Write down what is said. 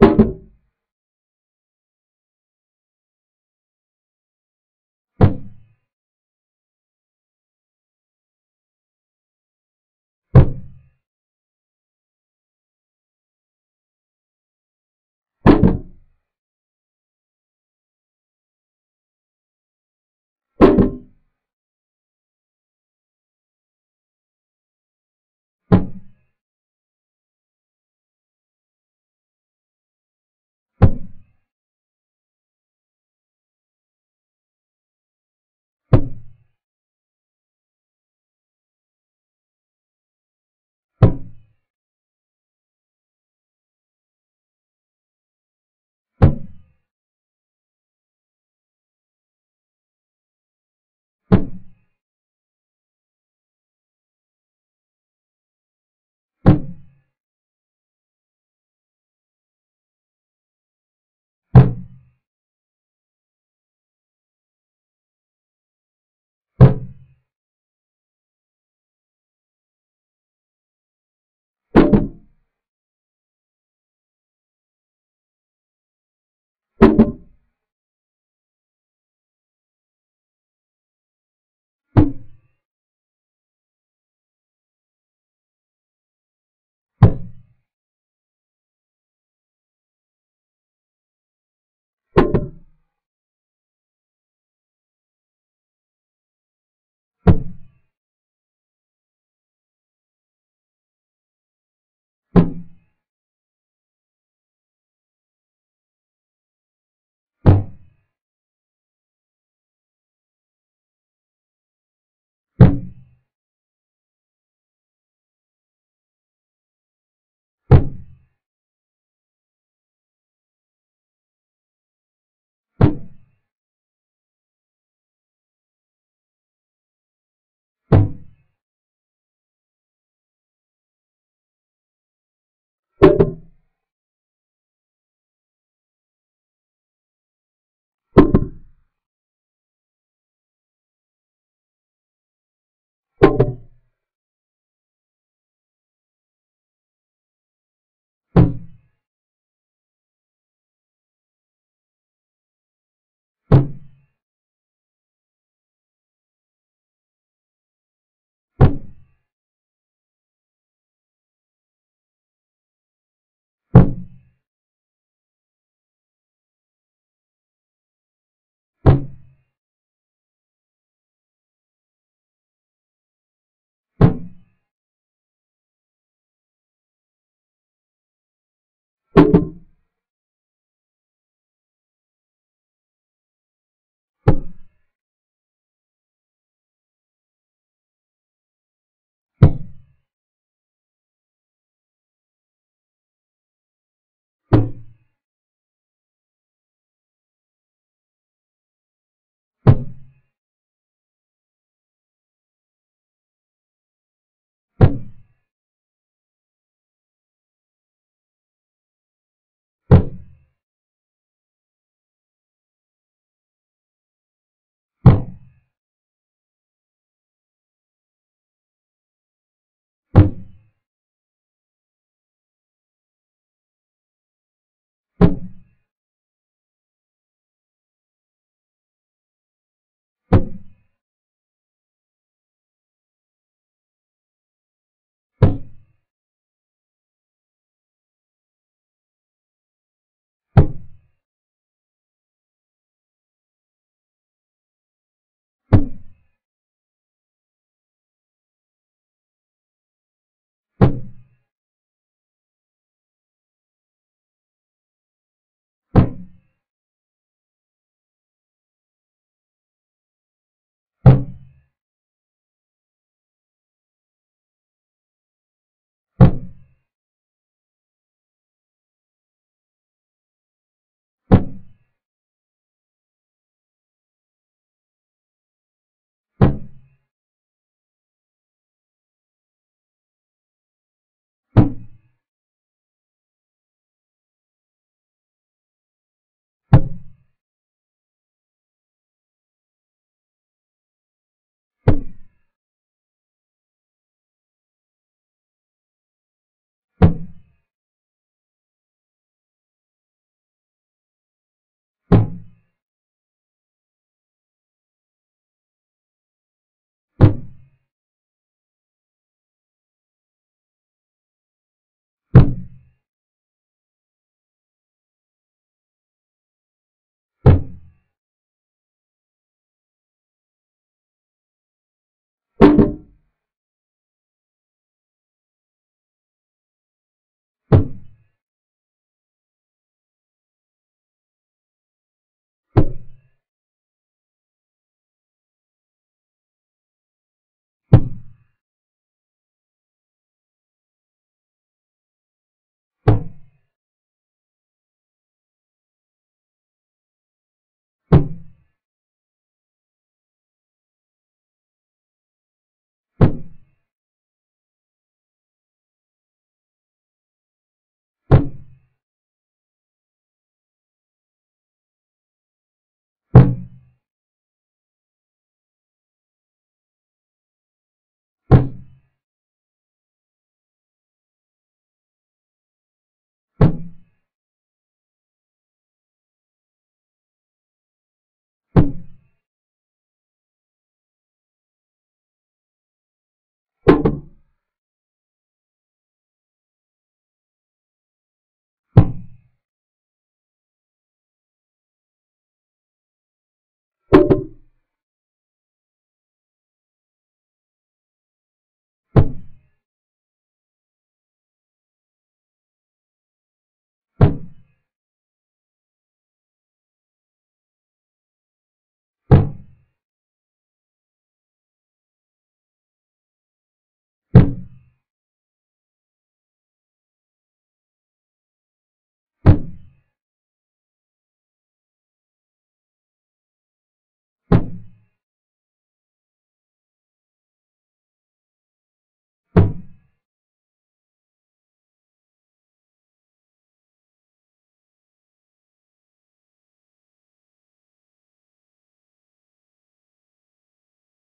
you. You